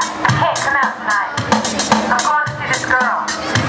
can't come out tonight. I'm going to see this girl.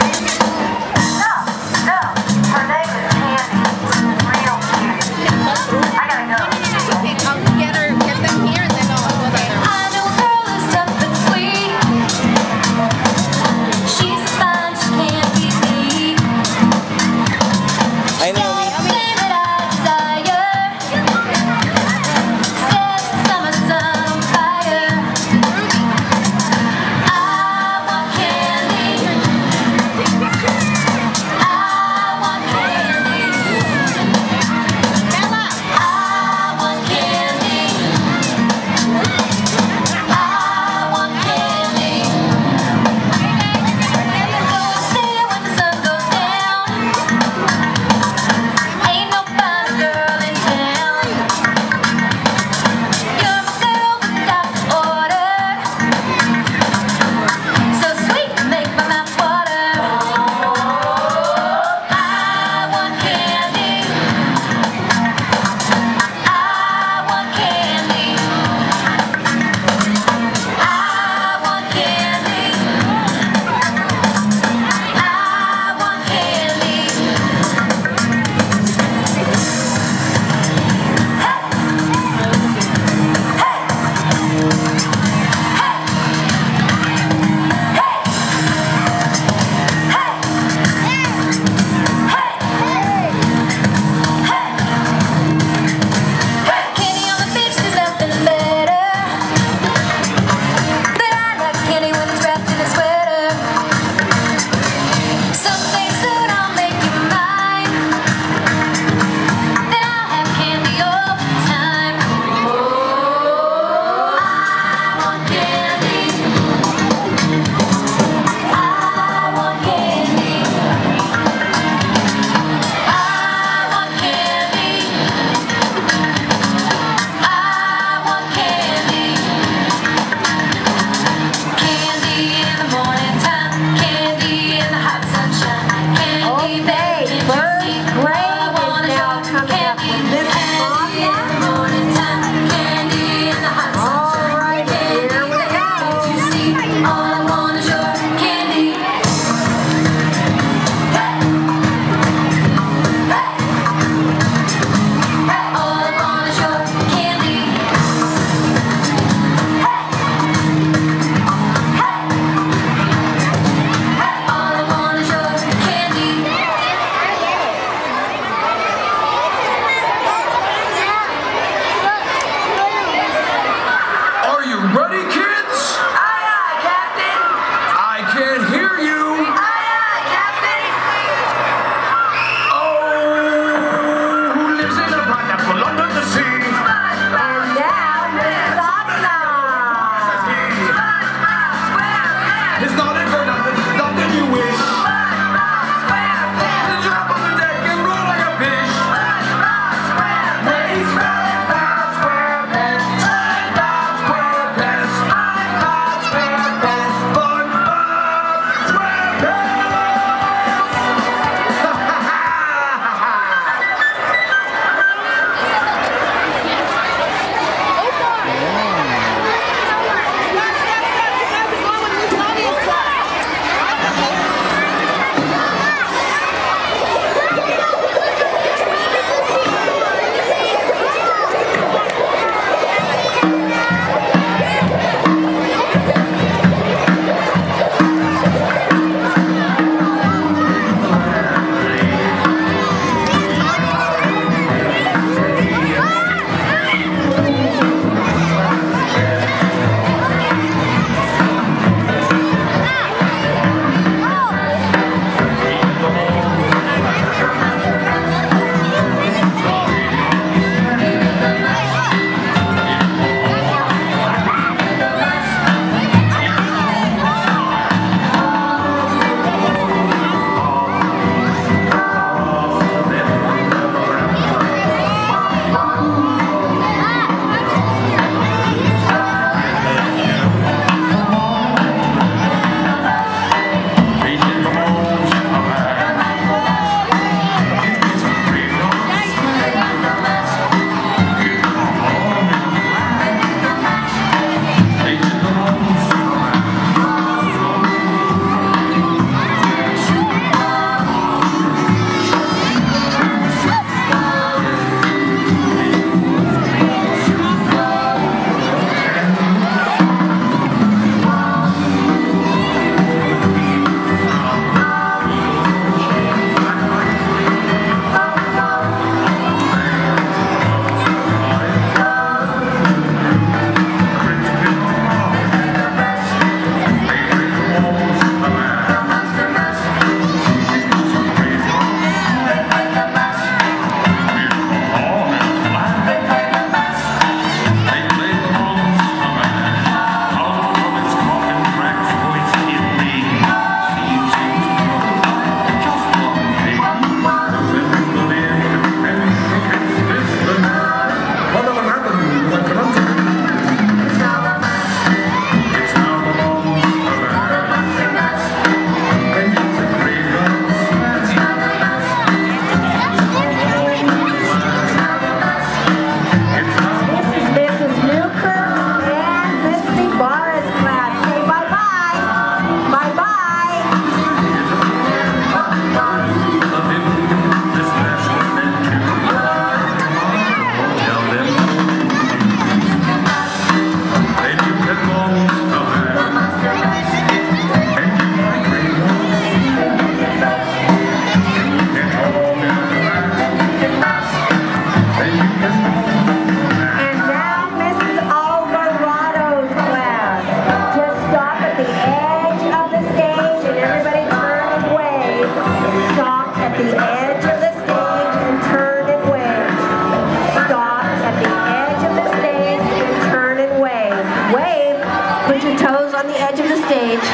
stage.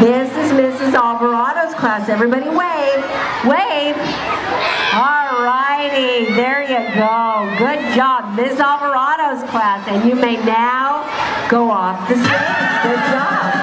This is Mrs. Alvarado's class. Everybody wave, wave. All righty, there you go. Good job, Ms. Alvarado's class. And you may now go off the stage. Good job.